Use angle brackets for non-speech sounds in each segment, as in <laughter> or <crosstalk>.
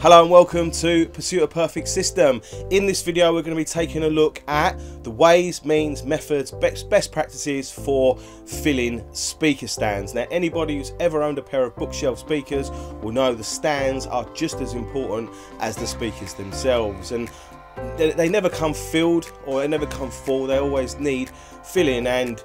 Hello and welcome to Pursuit of Perfect System. In this video we're going to be taking a look at the ways, means, methods, best, best practices for filling speaker stands. Now anybody who's ever owned a pair of bookshelf speakers will know the stands are just as important as the speakers themselves and they, they never come filled or they never come full, they always need filling and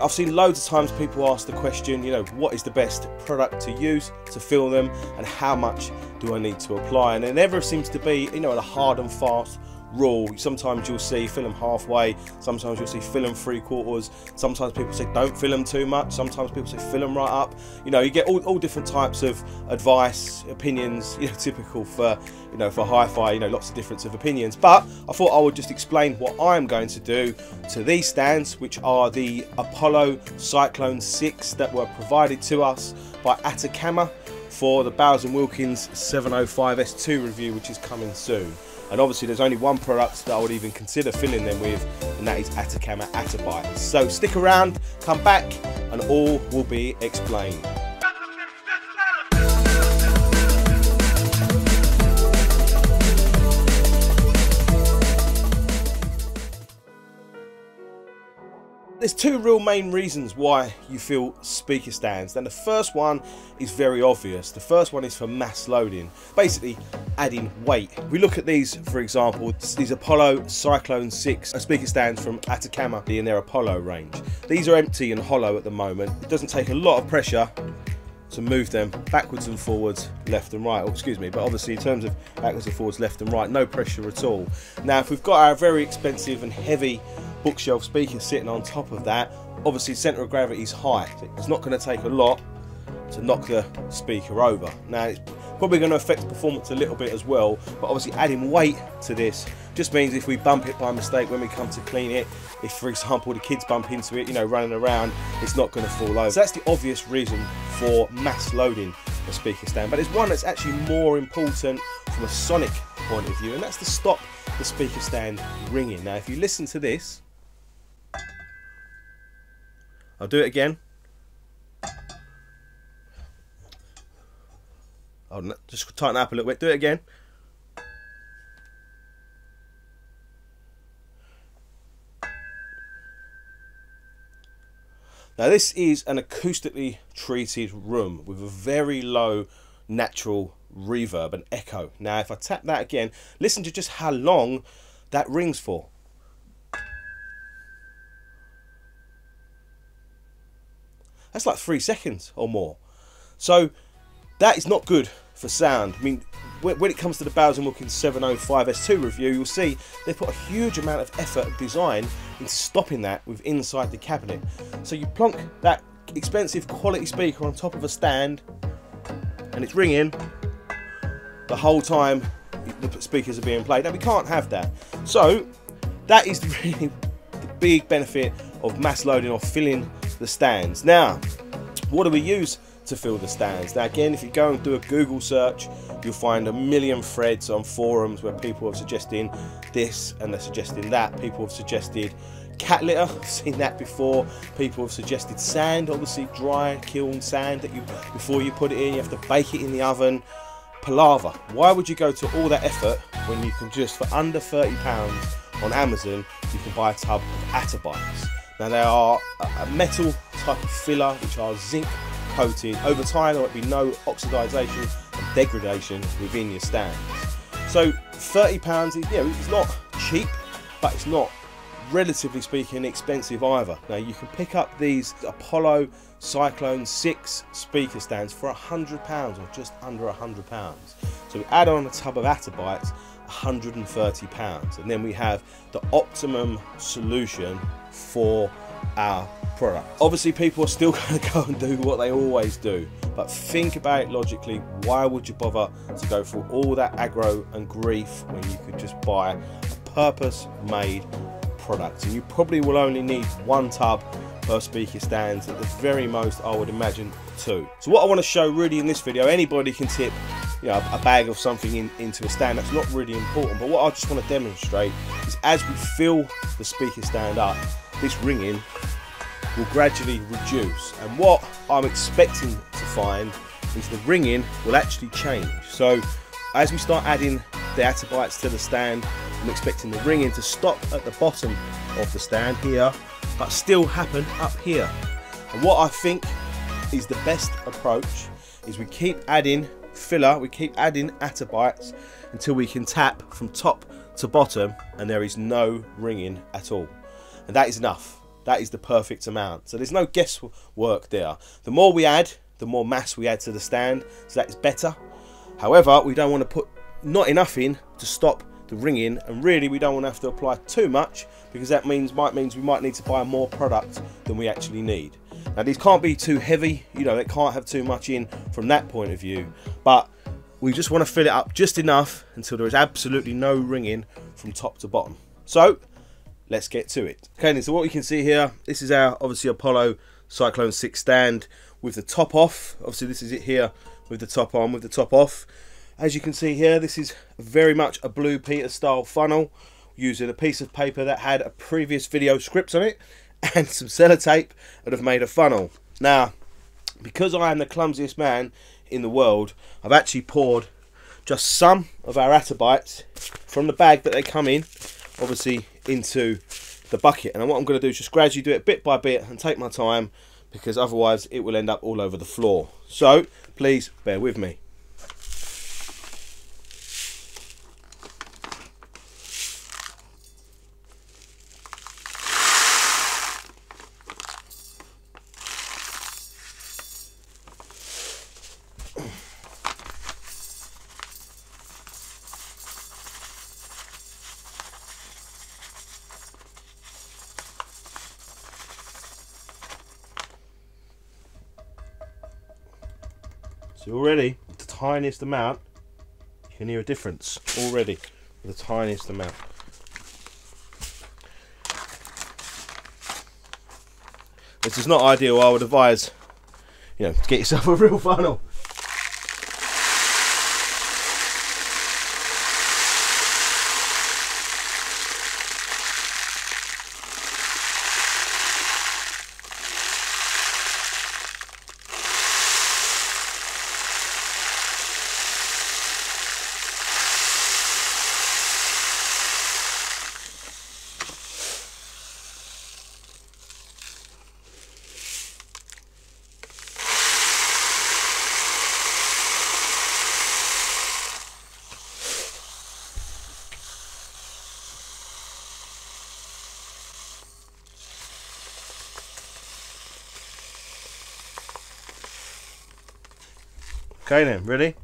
I've seen loads of times people ask the question, you know, what is the best product to use to fill them and how much do I need to apply? And it never seems to be, you know, a hard and fast rule. Sometimes you'll see fill them halfway, sometimes you'll see fill them three quarters, sometimes people say don't fill them too much, sometimes people say fill them right up. You know, you get all, all different types of advice, opinions, <laughs> you know, typical for, you know, for hi-fi, you know, lots of difference of opinions. But I thought I would just explain what I'm going to do to these stands, which are the Apollo Cyclone 6 that were provided to us by Atacama for the Bowers & Wilkins 705S2 review, which is coming soon. And obviously there's only one product that I would even consider filling them with, and that is Atacama Atabites. So stick around, come back, and all will be explained. There's two real main reasons why you feel speaker stands. And the first one is very obvious. The first one is for mass loading, basically adding weight. We look at these, for example, these Apollo Cyclone 6 speaker stands from Atacama in their Apollo range. These are empty and hollow at the moment. It doesn't take a lot of pressure to move them backwards and forwards, left and right. Oh, excuse me, but obviously in terms of backwards and forwards, left and right, no pressure at all. Now, if we've got our very expensive and heavy bookshelf speaker sitting on top of that, obviously centre of gravity is high. It's not going to take a lot to knock the speaker over. Now, it's probably going to affect performance a little bit as well, but obviously adding weight to this just means if we bump it by mistake when we come to clean it, if for example the kids bump into it, you know, running around, it's not going to fall over. So that's the obvious reason for mass loading a speaker stand, but there's one that's actually more important from a sonic point of view, and that's to stop the speaker stand ringing. Now, if you listen to this, I'll do it again. I'll just tighten up a little bit. Do it again. Now this is an acoustically treated room with a very low natural reverb and echo. Now if I tap that again, listen to just how long that rings for. That's like three seconds or more. So that is not good for sound. I mean, when it comes to the Bowers & Wilkins 705S2 review, you'll see they put a huge amount of effort and design in stopping that with inside the cabinet. So you plonk that expensive quality speaker on top of a stand and it's ringing the whole time the speakers are being played. Now we can't have that. So that is <laughs> really the big benefit of mass loading or filling the stands. Now, what do we use to fill the stands? Now again, if you go and do a Google search, you'll find a million threads on forums where people are suggesting this and they're suggesting that. People have suggested cat litter, <laughs> I've seen that before. People have suggested sand, obviously dry kiln sand that you before you put it in, you have to bake it in the oven. Palaver. Why would you go to all that effort when you can just for under £30 on Amazon you can buy a tub of Atabites? Now they are a metal type of filler which are zinc coated. Over time there will be no oxidization and degradation within your stands. So £30, you know, it's not cheap, but it's not relatively speaking expensive either. Now you can pick up these Apollo Cyclone 6 speaker stands for £100 or just under £100. So add on a tub of Atabites, £130 and then we have the optimum solution for our product. Obviously people are still <laughs> going to go and do what they always do but think about it logically why would you bother to go through all that aggro and grief when you could just buy a purpose made product and you probably will only need one tub per speaker stands at the very most I would imagine two. So what I want to show really in this video anybody can tip you know, a bag of something in, into a stand that's not really important. But what I just want to demonstrate is as we fill the speaker stand up this ringing will gradually reduce. And what I'm expecting to find is the ringing will actually change. So as we start adding the Atabites to the stand, I'm expecting the ringing to stop at the bottom of the stand here, but still happen up here. And what I think is the best approach is we keep adding filler, we keep adding Atabites until we can tap from top to bottom and there is no ringing at all. And that is enough. That is the perfect amount. So there's no guesswork there. The more we add, the more mass we add to the stand. So that is better. However, we don't want to put not enough in to stop the ringing and really we don't want to have to apply too much because that means might means we might need to buy more product than we actually need. Now these can't be too heavy, you know, it can't have too much in from that point of view, but we just want to fill it up just enough until there is absolutely no ringing from top to bottom. So let's get to it. Okay, so what you can see here, this is our obviously Apollo Cyclone 6 stand with the top off. Obviously this is it here with the top on, with the top off. As you can see here, this is very much a Blue Peter style funnel using a piece of paper that had a previous video script on it <laughs> and some sellotape and have made a funnel. Now, because I am the clumsiest man in the world, I've actually poured just some of our Atabites from the bag that they come in, obviously into the bucket. And what I'm going to do is just gradually do it bit by bit and take my time because otherwise it will end up all over the floor. So please bear with me. Tiniest amount, you can hear a difference already with the tiniest amount. This is not ideal, I would advise, you know, to get yourself <laughs> a real funnel. Okay then, ready?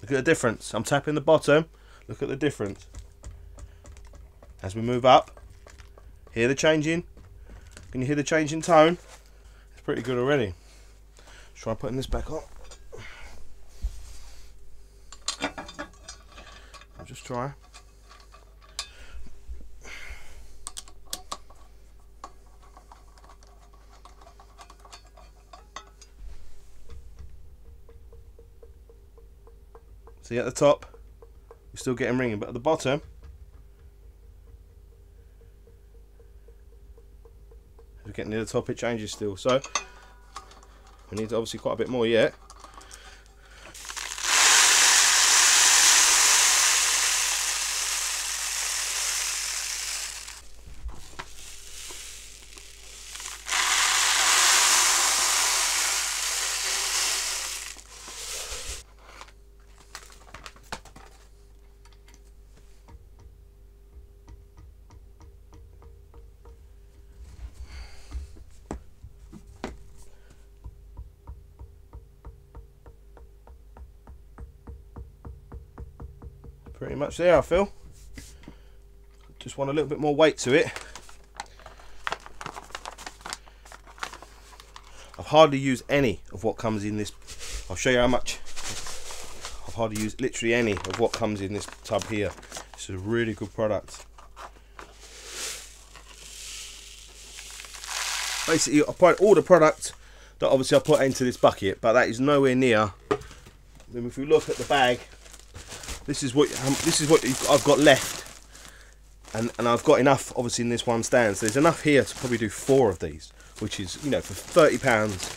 Look at the difference. I'm tapping the bottom. Look at the difference. As we move up, hear the changing. Can you hear the change in tone? It's pretty good already. Let's try putting this back on. I'll just try. See at the top, you're still getting ringing, but at the bottom, we're getting near the top, it changes still. So we need obviously quite a bit more yet. Pretty much there I feel. Just want a little bit more weight to it. I've hardly used any of what comes in this I'll show you how much. I've hardly used literally any of what comes in this tub here. Is a really good product. Basically I put all the product that obviously I put into this bucket but that is nowhere near. Then if we look at the bag this is what um, this is what I've got left and and I've got enough obviously in this one stand so there's enough here to probably do four of these which is you know for 30 pounds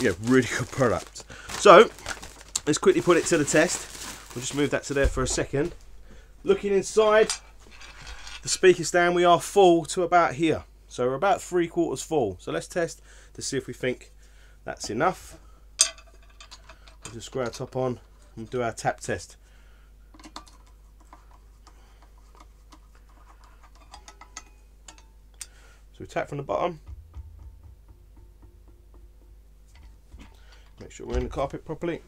you know really good product so let's quickly put it to the test We'll just move that to there for a second. Looking inside the speaker stand, we are full to about here. So we're about three quarters full. So let's test to see if we think that's enough. We'll just our top on and do our tap test. So we tap from the bottom. Make sure we're in the carpet properly.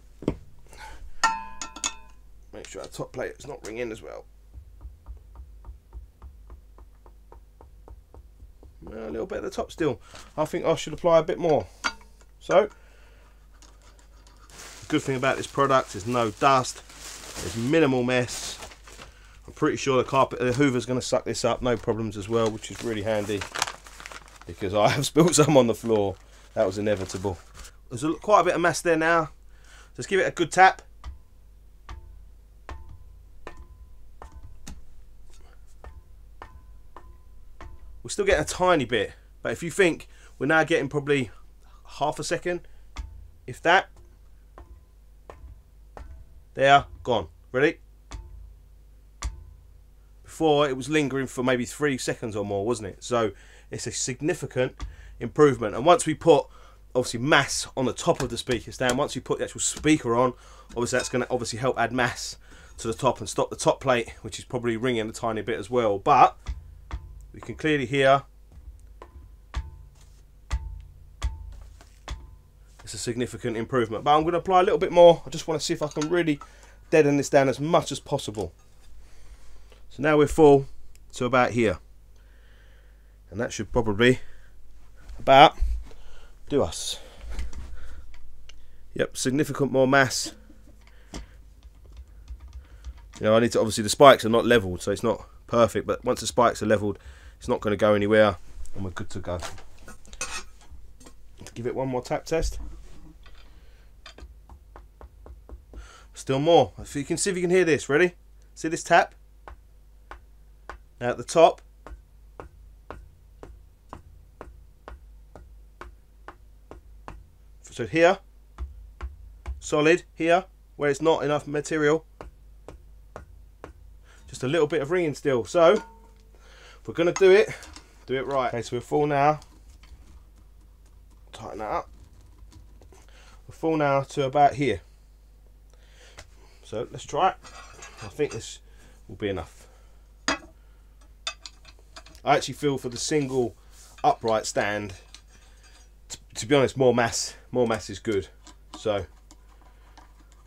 Make sure our top plate is not ringing as well. a little bit at the top still. I think I should apply a bit more. So, good thing about this product is no dust, there's minimal mess. I'm pretty sure the carpet, the Hoover's going to suck this up, no problems as well, which is really handy because I have <laughs> spilled some on the floor. That was inevitable. There's a, quite a bit of mess there now. Just give it a good tap. We're still getting a tiny bit, but if you think we're now getting probably half a second, if that, there, gone. Ready? Before it was lingering for maybe three seconds or more, wasn't it? So it's a significant improvement. And once we put obviously mass on the top of the speaker stand, once you put the actual speaker on, obviously that's going to obviously help add mass to the top and stop the top plate, which is probably ringing a tiny bit as well. But we can clearly hear it's a significant improvement but I'm going to apply a little bit more I just want to see if I can really deaden this down as much as possible so now we're full to about here and that should probably about do us yep significant more mass you know I need to obviously the spikes are not leveled so it's not perfect but once the spikes are leveled it's not going to go anywhere and we're good to go. Give it one more tap test. Still more. If you can see if you can hear this. Ready? See this tap? Now at the top. So here, solid here, where it's not enough material. Just a little bit of ringing still. So if we're going to do it, do it right. Okay, so we're full now. Tighten that up. We're full now to about here. So let's try it. I think this will be enough. I actually feel for the single upright stand, to be honest, more mass, more mass is good. So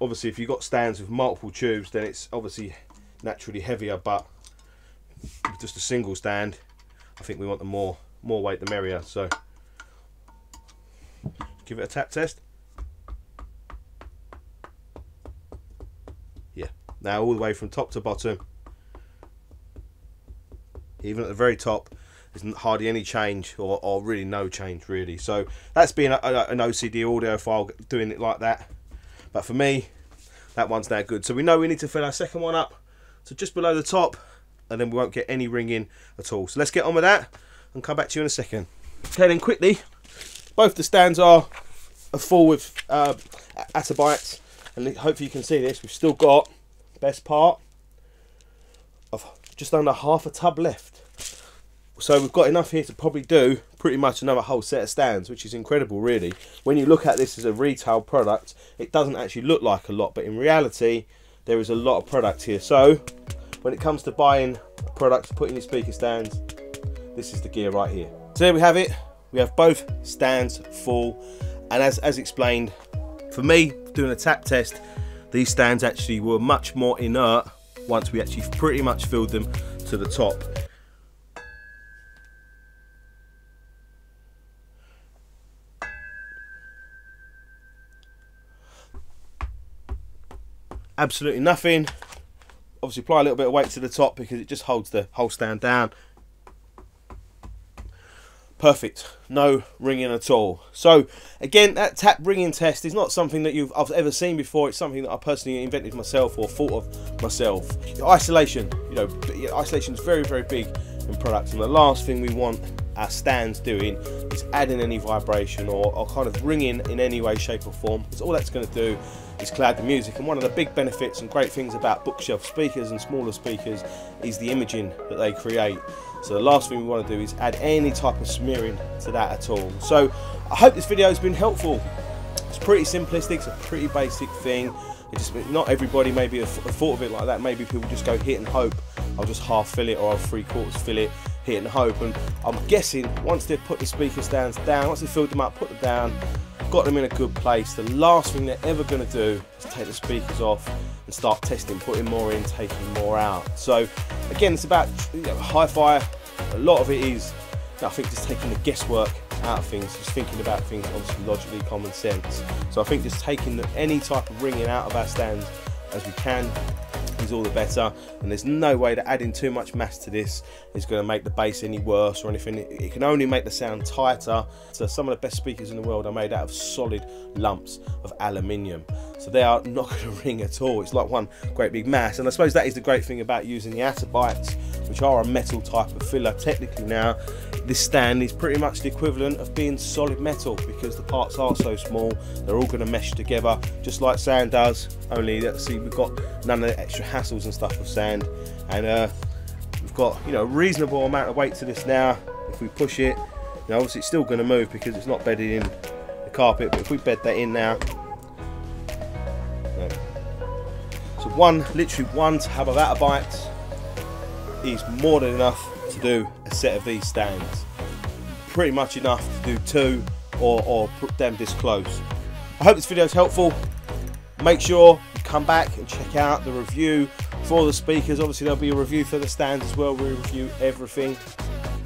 obviously if you've got stands with multiple tubes, then it's obviously naturally heavier, but just a single stand I think we want the more more weight the merrier. So give it a tap test. Yeah now all the way from top to bottom. Even at the very top there's hardly any change or, or really no change really so that's being a, a, an OCD audiophile doing it like that but for me that one's now good so we know we need to fill our second one up so just below the top and then we won't get any ringing at all. So let's get on with that and come back to you in a second. Okay then quickly, both the stands are full with uh, Atabites and hopefully you can see this, we've still got best part of just under half a tub left. So we've got enough here to probably do pretty much another whole set of stands, which is incredible really. When you look at this as a retail product, it doesn't actually look like a lot, but in reality, there is a lot of product here. So when it comes to buying products, putting your speaker stands, this is the gear right here. So there we have it. We have both stands full. And as, as explained, for me, doing a tap test, these stands actually were much more inert once we actually pretty much filled them to the top. Absolutely nothing. Obviously apply a little bit of weight to the top because it just holds the whole stand down. Perfect. No ringing at all. So again that tap ringing test is not something that you've I've ever seen before. It's something that I personally invented myself or thought of myself. Isolation you know isolation is very very big in products. And the last thing we want our stand's doing is adding any vibration or, or kind of ringing in any way, shape or form. Because all that's going to do is cloud the music. And one of the big benefits and great things about bookshelf speakers and smaller speakers is the imaging that they create. So the last thing we want to do is add any type of smearing to that at all. So I hope this video has been helpful. It's pretty simplistic, it's a pretty basic thing. It just not everybody maybe have thought of it like that. Maybe people just go hit and hope. I'll just half fill it or I'll three quarters fill it, hit and hope. And I'm guessing once they've put the speaker stands down, once they've filled them up, put them down, got them in a good place, the last thing they're ever going to do is take the speakers off and start testing, putting more in, taking more out. So again, it's about you know, hi-fi. A lot of it is, I think, just taking the guesswork out of things, just thinking about things obviously logically, common sense. So I think just taking any type of ringing out of our stands as we can is all the better and there's no way that adding too much mass to this is going to make the bass any worse or anything. It can only make the sound tighter. So some of the best speakers in the world are made out of solid lumps of aluminium. So they are not <laughs> going to ring at all. It's like one great big mass. And I suppose that is the great thing about using the Atabites which are a metal type of filler technically now this stand is pretty much the equivalent of being solid metal because the parts are so small they're all going to mesh together just like sand does only let's see we've got none of the extra hassles and stuff of sand. And uh, we've got you know a reasonable amount of weight to this now. If we push it you know, obviously it's still going to move because it's not bedded in the carpet but if we bed that in now. So one literally one tab of Atabites is more than enough to do set of these stands. Pretty much enough to do two or, or put them this close. I hope this video is helpful. Make sure you come back and check out the review for the speakers. Obviously there'll be a review for the stands as well. We review everything.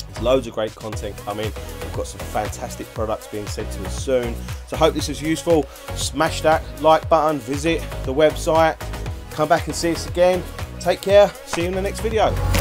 There's loads of great content coming. We've got some fantastic products being sent to us soon. So I hope this is useful. Smash that like button, visit the website, come back and see us again. Take care. See you in the next video.